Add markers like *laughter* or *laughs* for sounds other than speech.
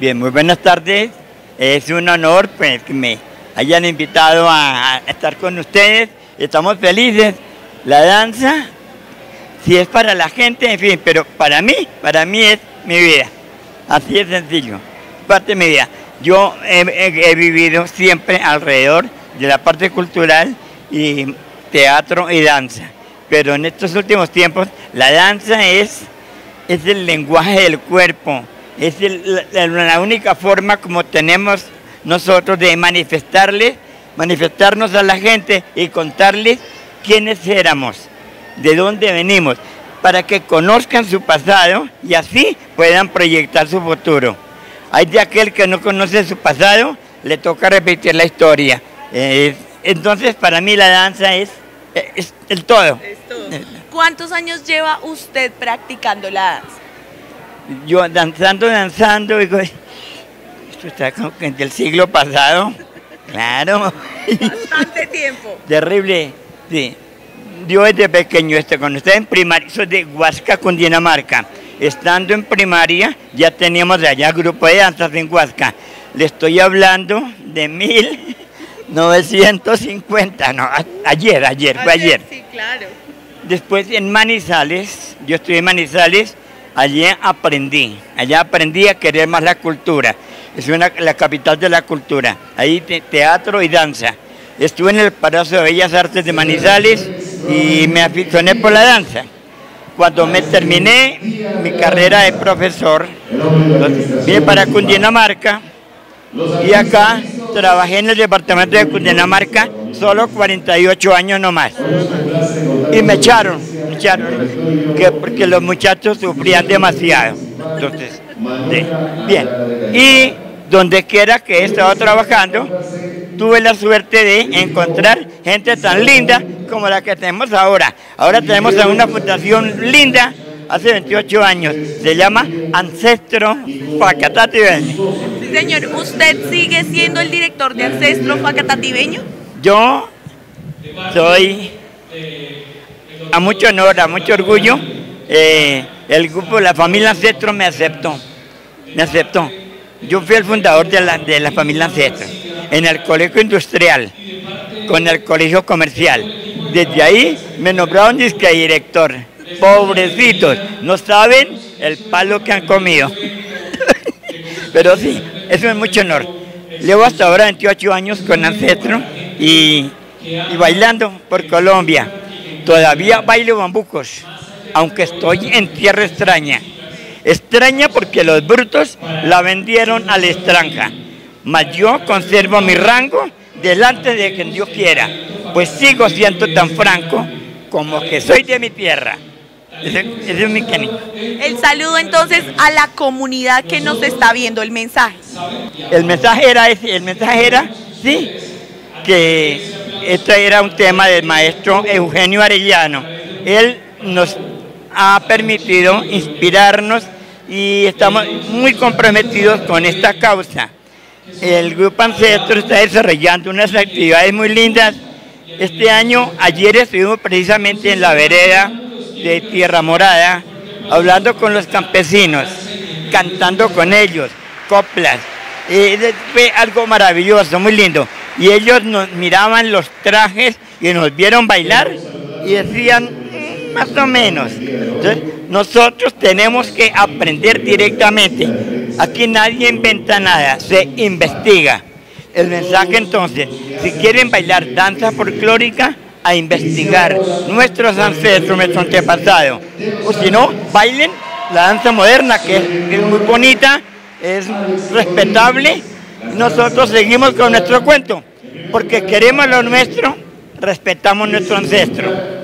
Bien, muy buenas tardes. Es un honor pues, que me hayan invitado a, estar con ustedes. Estamos felices. La danza, si es para la gente, en fin, pero para mí, para mí es mi vida. Así es sencillo. Parte de mi vida. Yo he, he- he vivido siempre alrededor de la parte cultural y teatro y danza. Pero en estos últimos tiempos la danza es, es el lenguaje del cuerpo, es la, única forma como tenemos nosotros de manifestarle, manifestarnos a la gente y contarles quiénes éramos, de dónde venimos, para que conozcan su pasado y así puedan proyectar su futuro. Hay de aquel que no conoce su pasado, le toca repetir la historia. Eh, entonces, para mí la danza es, es el todo. ¿Cuántos años lleva usted practicando la danza? Yo danzando, danzando, digo, esto está como que del siglo pasado. Claro, Bastante tiempo. *laughs* terrible. Sí. Yo desde pequeño, este, cuando estaba en primaria, soy de Huasca, Cundinamarca. Estando en primaria, ya teníamos de allá grupo de danzas en Huasca. Le estoy hablando de 1950, *laughs* no, ayer, ayer, fue ayer. Sí, claro. Después en Manizales, yo estuve en Manizales, allí aprendí, allá aprendí a querer más la cultura. Es una, la capital de la cultura, ahí te- teatro y danza. Estuve en el Palacio de Bellas Artes de Manizales y me aficioné por la danza. Cuando me terminé mi carrera de profesor, vine para Cundinamarca y acá trabajé en el departamento de Cundinamarca solo 48 años nomás. Y me echaron, echaron, que porque los muchachos sufrían demasiado. Entonces, sí, bien. Y donde quiera que he estado trabajando, tuve la suerte de encontrar gente tan linda como la que tenemos ahora. Ahora tenemos a una fundación linda, hace 28 años, se llama Ancestro Facatati Sí, señor, ¿usted sigue siendo el director de Ancestro Facatativeño? Yo soy, a mucho honor, a mucho orgullo, eh, el grupo, la familia Ancestro me aceptó, me aceptó. Yo fui el fundador de la, de la familia Ancestro, en el colegio industrial, con el colegio comercial. Desde ahí me nombraron disque director. Pobrecitos, no saben el palo que han comido. *laughs* Pero sí, eso es mucho honor. Llevo hasta ahora 28 años con Ancestro y, y bailando por Colombia. Todavía bailo bambucos, aunque estoy en tierra extraña. Extraña porque los brutos la vendieron a la extranja. Mas yo conservo mi rango delante de quien Dios quiera, pues sigo siendo tan franco como que soy de mi tierra. Ese, ese es mi. El saludo entonces a la comunidad que nos está viendo, el mensaje. El mensaje era ese, el mensaje era, sí, que este era un tema del maestro Eugenio Arellano. Él nos ha permitido inspirarnos y estamos muy comprometidos con esta causa. El Grupo Ancestro está desarrollando unas actividades muy lindas. Este año, ayer estuvimos precisamente en la vereda de Tierra Morada, hablando con los campesinos, cantando con ellos, coplas. Eh, fue algo maravilloso, muy lindo. Y ellos nos miraban los trajes y nos vieron bailar y decían, "Mm, más o menos. Entonces, nosotros tenemos que aprender directamente. Aquí nadie inventa nada, se investiga. El mensaje entonces, si quieren bailar danza folclórica, a investigar nuestros ancestros, nuestros antepasados. O si no, bailen la danza moderna, que es, que es muy bonita, es respetable. Nosotros seguimos con nuestro cuento, porque queremos lo nuestro, respetamos nuestro ancestro.